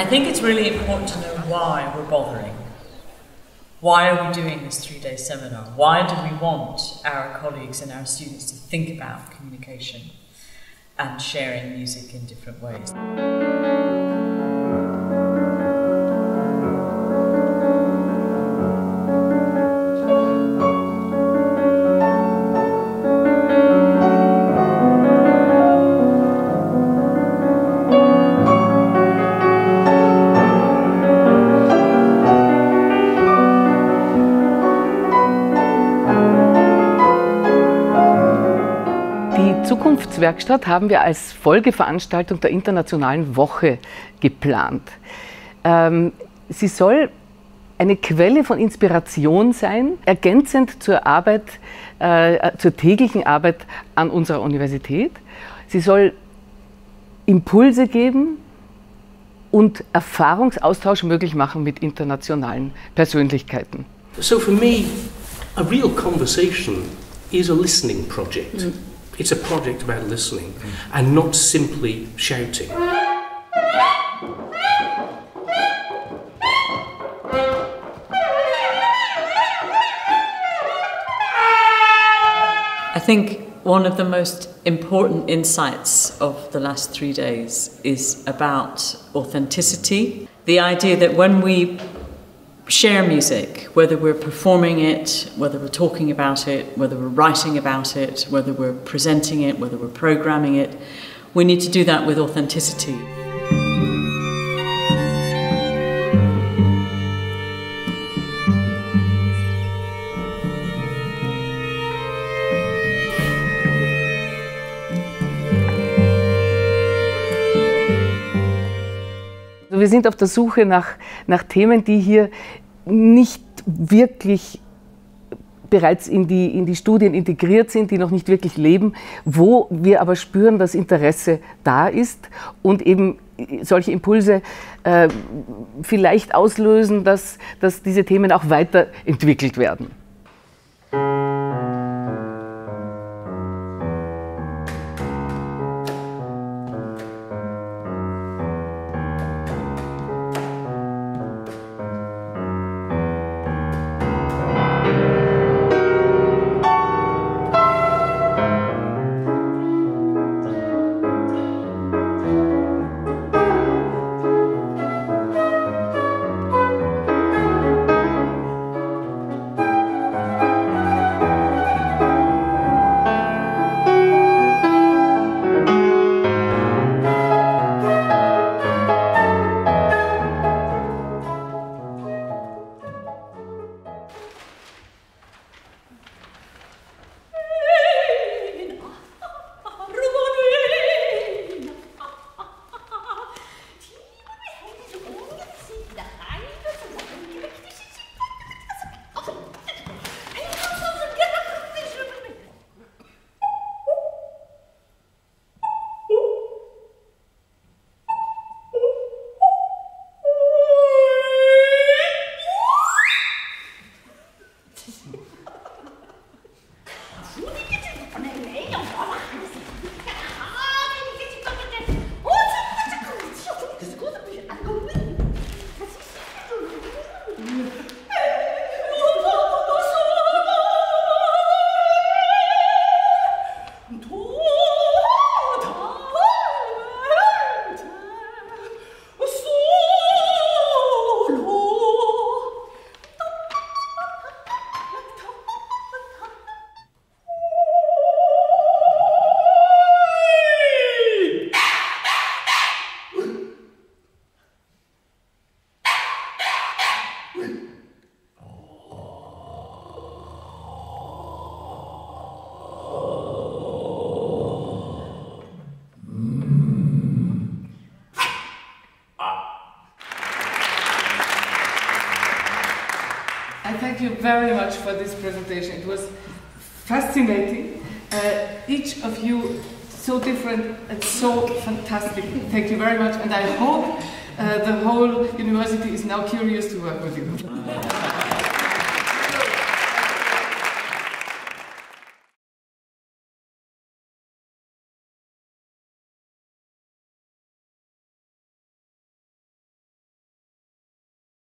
I think it's really important to know why we're bothering. Why are we doing this three day seminar? Why do we want our colleagues and our students to think about communication and sharing music in different ways? Zukunftswerkstatt haben wir als Folgeveranstaltung der Internationalen Woche geplant. Ähm, sie soll eine Quelle von Inspiration sein, ergänzend zur Arbeit, äh, zur täglichen Arbeit an unserer Universität. Sie soll Impulse geben und Erfahrungsaustausch möglich machen mit internationalen Persönlichkeiten. So for me, a real conversation is a listening project. It's a project about listening and not simply shouting. I think one of the most important insights of the last three days is about authenticity. The idea that when we share music, whether we're performing it, whether we're talking about it, whether we're writing about it, whether we're presenting it, whether we're programming it, we need to do that with authenticity. Wir sind auf der Suche nach, nach Themen, die hier nicht wirklich bereits in die, in die Studien integriert sind, die noch nicht wirklich leben, wo wir aber spüren, dass Interesse da ist und eben solche Impulse äh, vielleicht auslösen, dass, dass diese Themen auch weiterentwickelt werden. Schuldige Typen von den Mädchen, I thank you very much for this presentation. It was fascinating. Uh, each of you so different and so fantastic. Thank you very much, and I hope uh, the whole university is now curious to work with you.